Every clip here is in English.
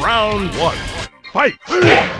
Round one. Fight!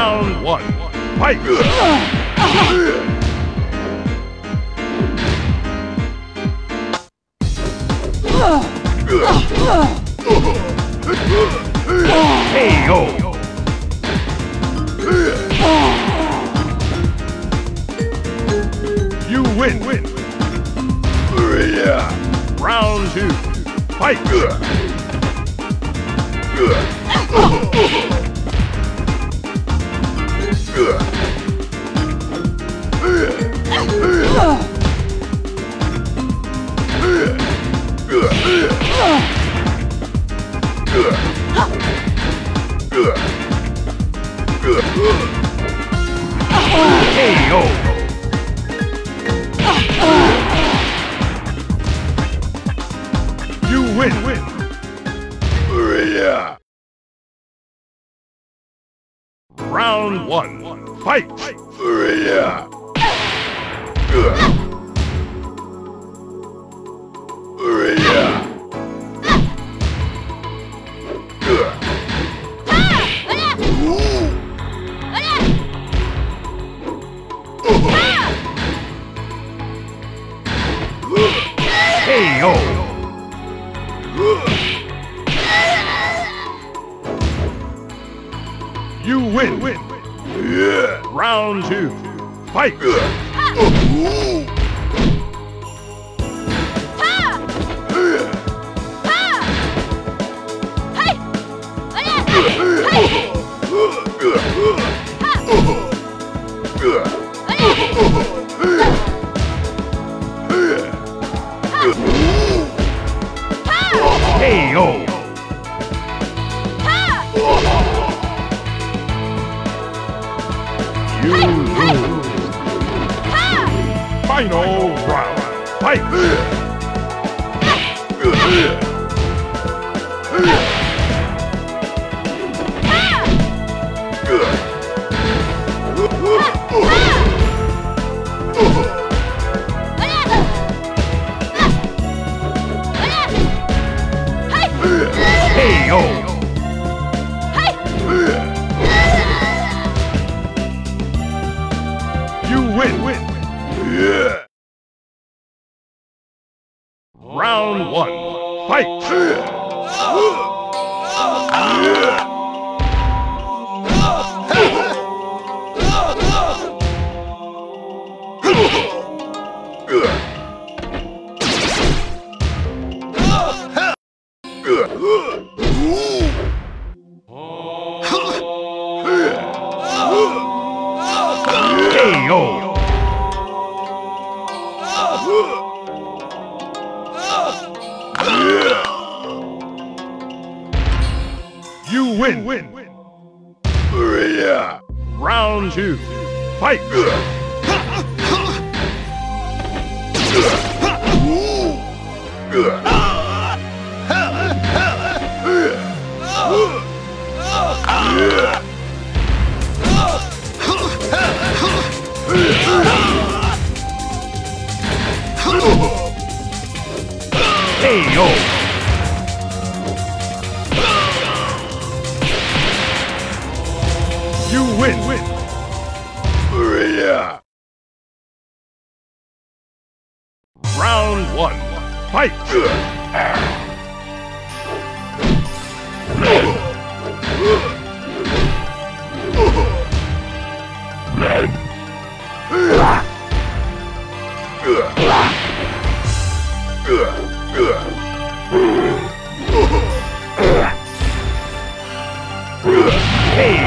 Round one. Fight! KO! You win! win. Round two. Fight! Round one. Fight! Fight! Fight! One. Fight! KO! You win! win. Round two. Fight! KO! win. win. Yeah. Round one. Fight!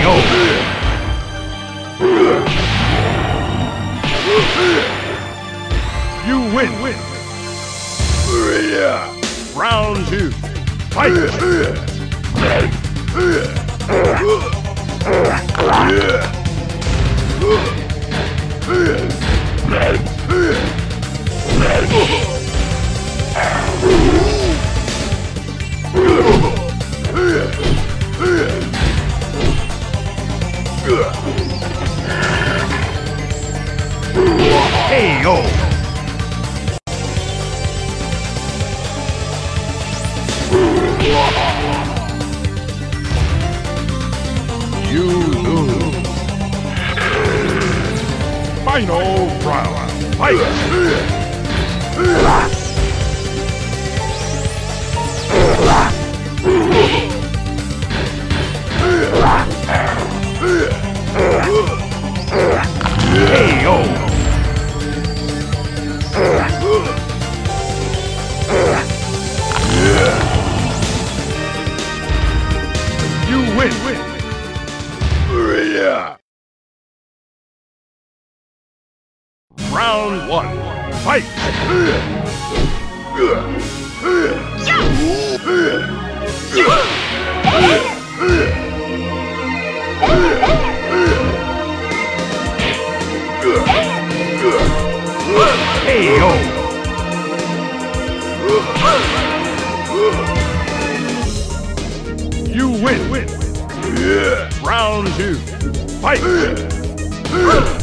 KO! Win! win. Round two. Fight! KO! Final round. Fight! KO! Round one. Fight! KO! You win! win. Round two. Fight!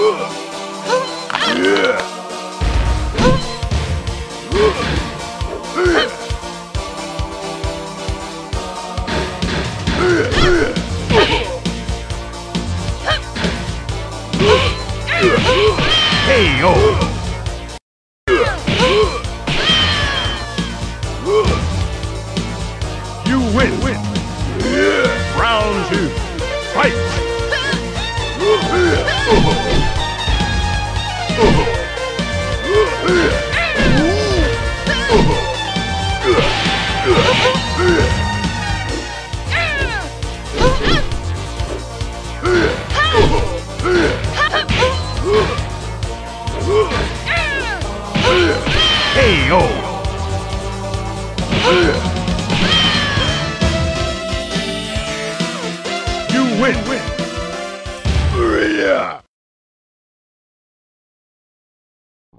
KO!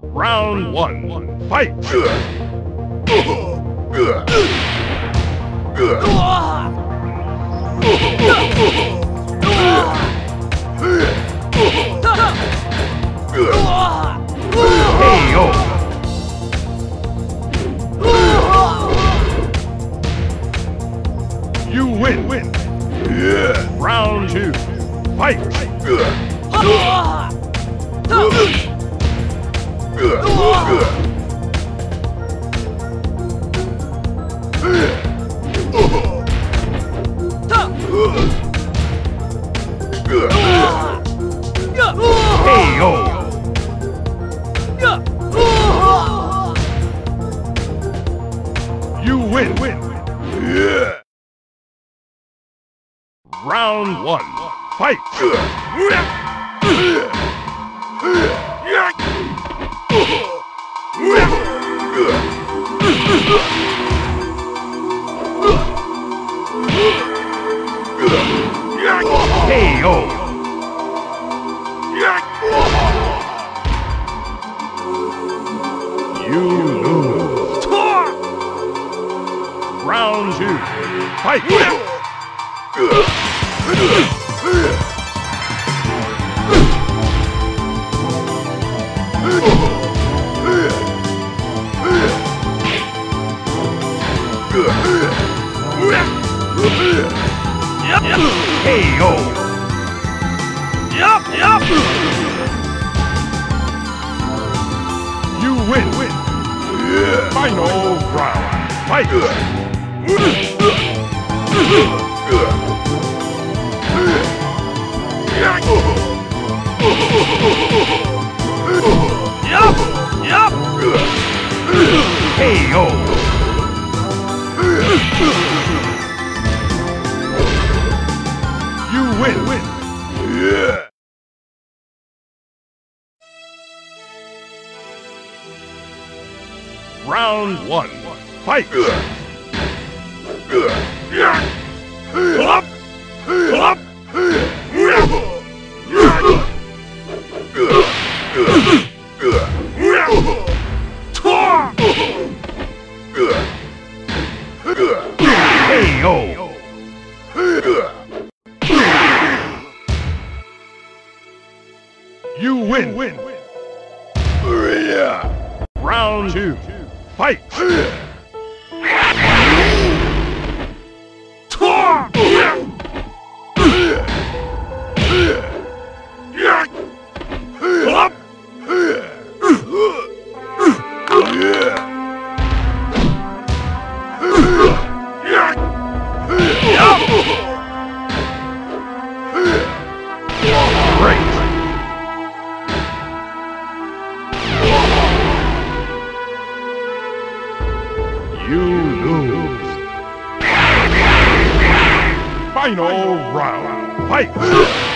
Round one. Fight! KO! You win! win. Round two. Fight! KO! Yep, KO! yep, yep. You win! win. Final round! Fight! Yup! Yup! KO! Round one. Fight! Up! Up! KO! You win! win. Round two. Fight! Up! You lose. Final round. Fight!